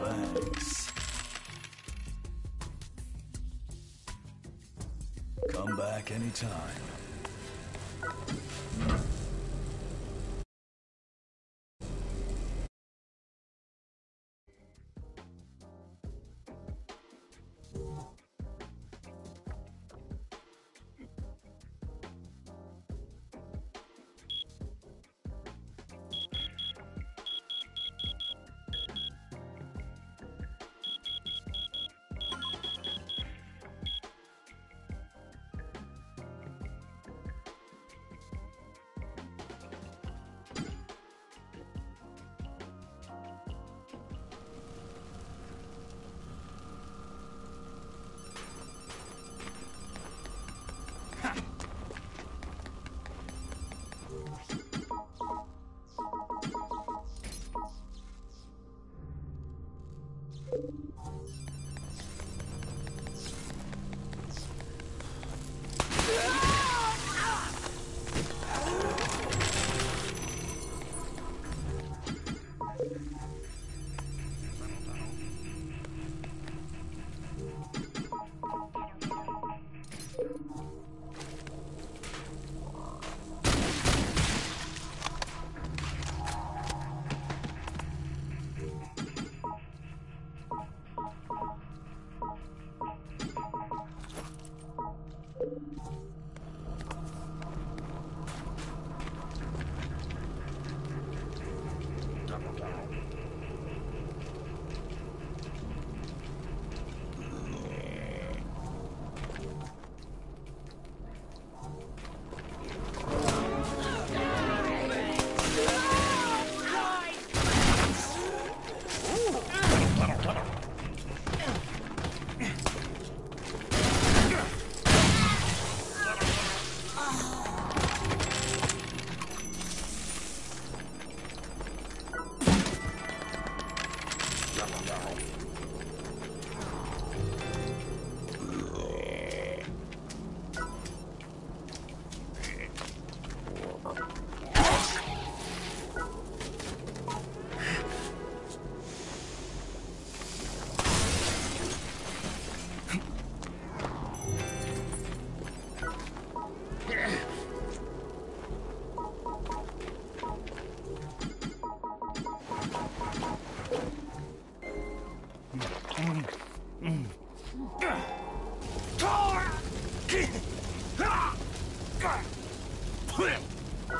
Thanks. Come back anytime.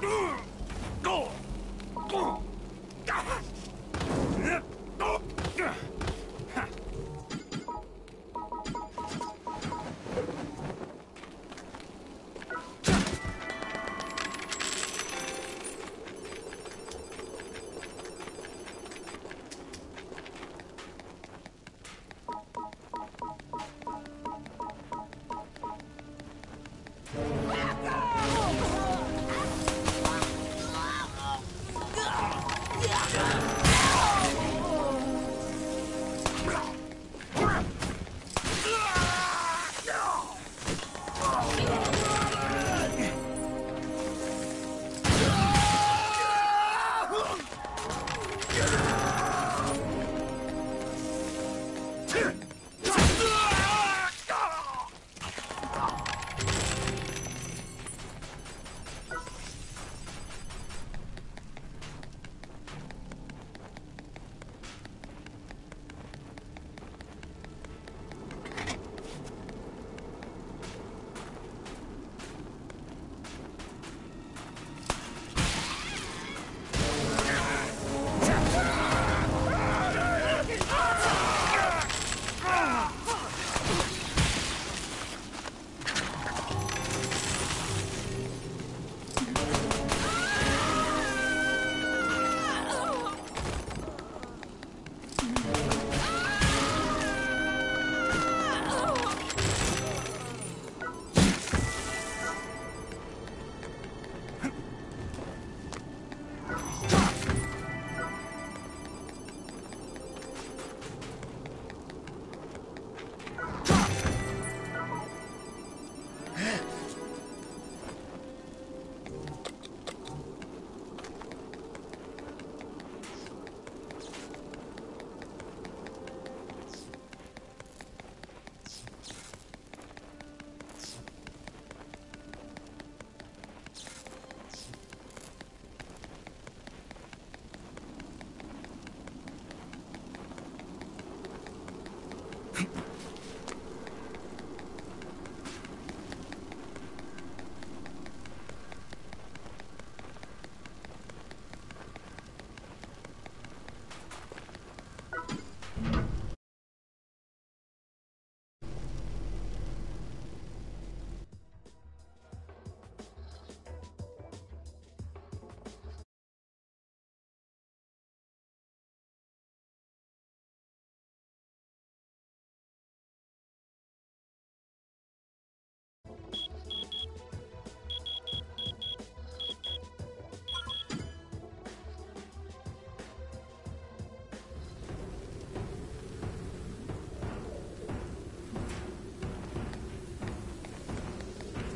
Go! Go!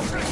Okay.